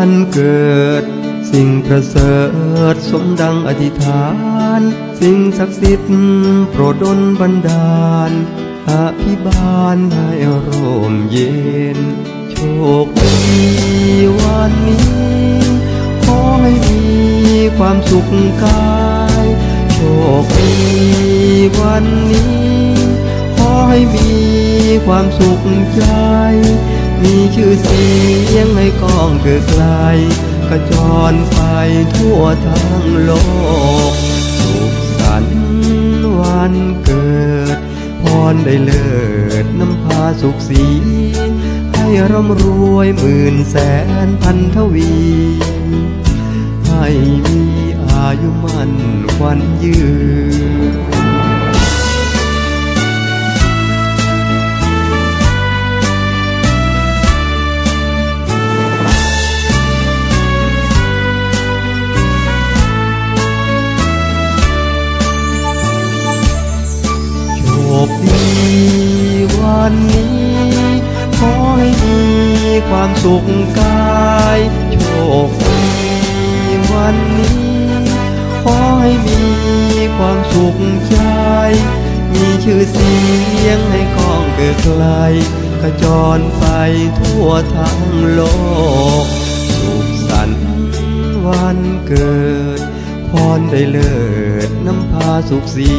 านเกิด สิ่งประเสริฐสมดังอธิษฐาน สิ่งศักดิ์สิทธิ์โปรดดลบันดาลอภิบาลให้ร่มเย็น โชคดีวันนี้ ขอให้มีความสุขกาย โชคดีวันนี้ ขอให้มีความสุขใจ มีชื่อเสียงให้กองเกิดไกลกระจรไปทั่วทั้งโลก สุขสันต์วันเกิด พรได้เลิศน้ำพาสุขสี ให้ร่ำรวยหมื่นแสนพันทวี ให้มีอายุมั่นควันยืน ความสุขกายโชคดีวันนี้ ขอให้มีความสุขใจ มีชื่อเสียงให้กองเกิดไกลกระจรไปทั่วทั้งโลก สุขสันต์วันเกิด พรได้เลิศน้ำพาสุขสี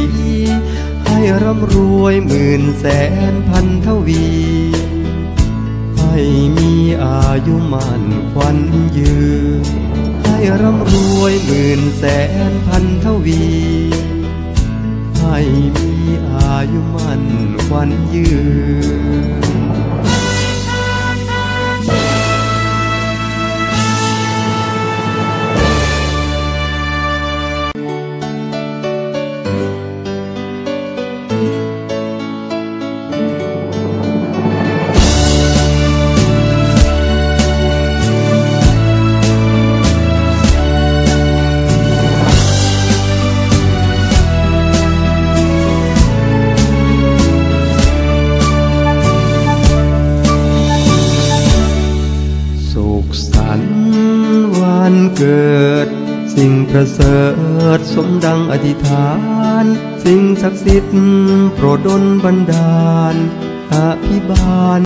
ให้ร่ำรวยหมื่นแสนพันทวี ให้มีอายุมันควันยืน ให้ร่ำรวยหมื่นแสนพันทวี ให้มีอายุมันควันยืน ขันวันเกิด สิ่งประเสริฐสมดังอธิษฐาน สิ่งศักดิ์สิทธิ์โปรดดลบันดาลอภิบาล